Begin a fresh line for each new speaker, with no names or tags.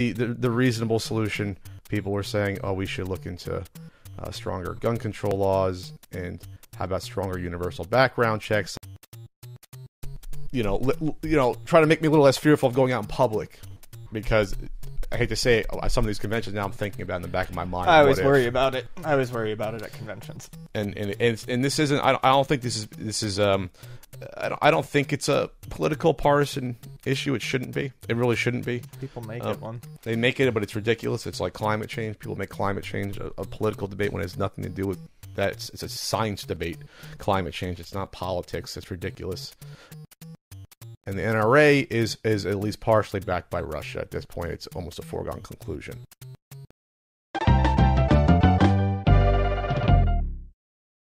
the, the, the reasonable solution. People were saying, oh, we should look into uh, stronger gun control laws and how about stronger universal background checks. You know, li- you know, try to make me a little less fearful of going out in public because I hate to say it, uh, some of these conventions now I'm thinking about in the back of my mind.
I always
if.
worry about it. I always worry about it at conventions.
and and and, and this isn't. I don't, I don't think this is this is. Um, I don't, I don't think it's a political partisan issue. It shouldn't be. It really shouldn't be.
People make
Um,
it one.
They make it, but it's ridiculous. It's like climate change. People make climate change a, a political debate when it has nothing to do with that. It's, it's a science debate. Climate change. It's not politics. It's ridiculous. And the NRA is is at least partially backed by Russia at this point. It's almost a foregone conclusion.